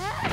Yeah.